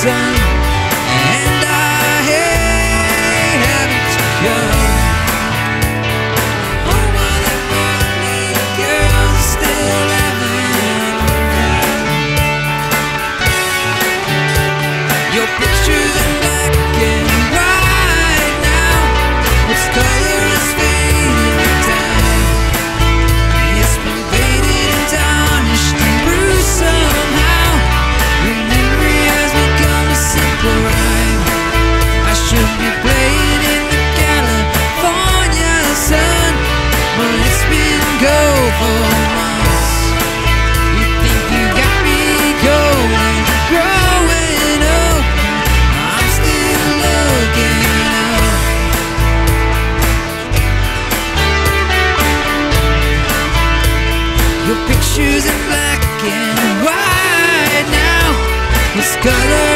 sun And I hate having to go. Oh, still You're gonna